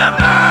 the moon!